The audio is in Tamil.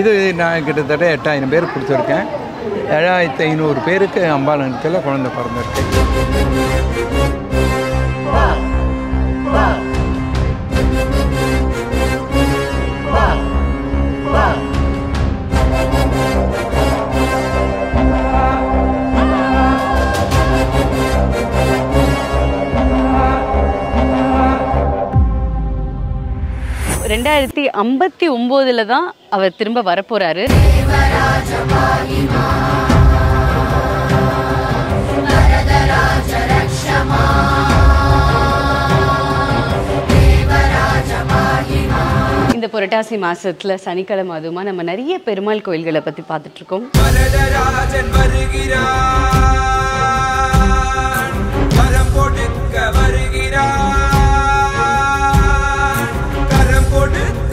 இது நான் கிட்டத்தட்ட எட்டாயிரம் பேர் கொடுத்துருக்கேன் ஏழாயிரத்தி ஐநூறு பேருக்கு அம்பாளத்தில் குழந்தை பிறந்திருக்கு. ரெண்டாயிரத்தி ஐம்பத்தி ஒம்போதுல தான் அவர் திரும்ப வரப்போறாரு. இந்த புரட்டாசி மாசத்துல சனிக்கிழமை அதுவுமா நம்ம நிறைய பெருமாள் கோயில்களை பத்தி பார்த்துட்டு இருக்கோம். வருகிறார். Hep